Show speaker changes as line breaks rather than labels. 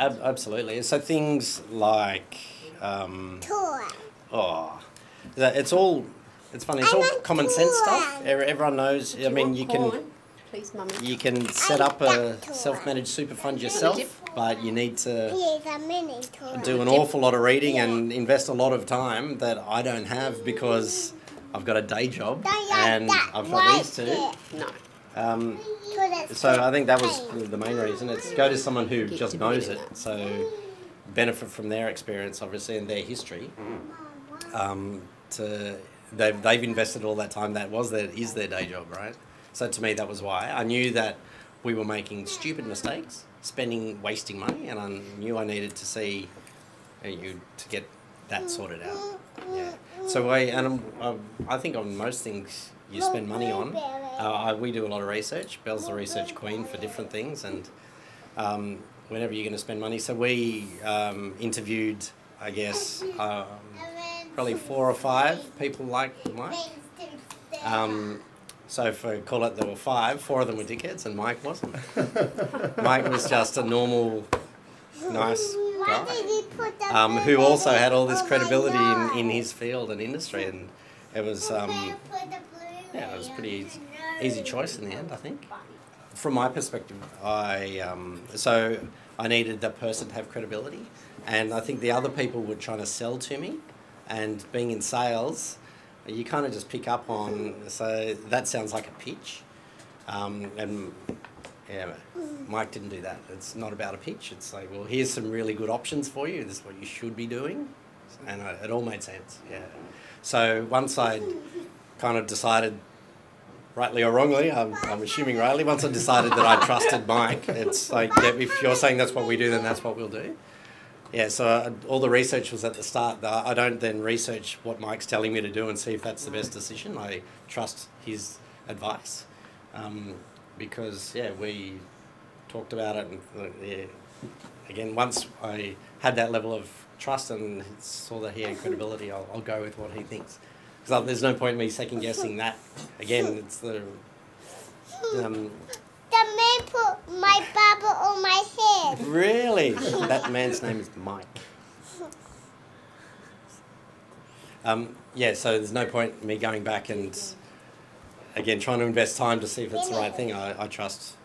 Ab- absolutely. So things like, um,
Tour.
oh, that- it's all. It's funny. It's
I
all
like
common sense stuff. Everyone knows. I mean,
want
you can?
Please, mummy.
you can set
I
up a
like
self-managed super fund yourself, but you need to
Here's a mini tour.
do an awful lot of reading and invest a lot of time that I don't have because I've got a day job and I've got these two.
No.
Um,
So
I think that was the main reason. It's go to someone who just knows it, so benefit from their experience, obviously, and their history. Um, to they've they've invested all that time. That was their is their day job, right? So to me, that was why I knew that we were making stupid mistakes, spending, wasting money, and I knew I needed to see uh, you to get that sorted out. Yeah. So I and I'm, um, I think on most things you spend money on. Uh, I, we do a lot of research. Belle's the research queen for different things, and um, whenever you're going to spend money, so we um, interviewed, I guess, um, probably four or five people like Mike. Um, so for call it there were five, four of them were dickheads, and Mike wasn't. Mike was just a normal, nice guy
did you put the
um, who also had all this credibility in, in his field and industry, and it was um, yeah, it was a pretty easy, easy choice in the end, I think. From my perspective, I um, so I needed that person to have credibility, and I think the other people were trying to sell to me, and being in sales, you kind of just pick up on. So that sounds like a pitch, um, and yeah, Mike didn't do that. It's not about a pitch. It's like, well, here's some really good options for you. This is what you should be doing, and it all made sense. Yeah. So once I kind of decided, rightly or wrongly, I'm, I'm assuming rightly. Once I decided that I trusted Mike, it's like yeah, if you're saying that's what we do, then that's what we'll do. Yeah. So uh, all the research was at the start. I I don't then research what Mike's telling me to do and see if that's the best decision. I trust his advice. Um, because yeah, we talked about it, and uh, yeah, again, once I had that level of trust and saw that he had credibility, I'll, I'll go with what he thinks. Because there's no point in me second guessing that. Again, it's the um,
The man put my bubble on my head.
really that man's name is Mike. Um, yeah, so there's no point in me going back and again trying to invest time to see if it's the right thing. I, I trust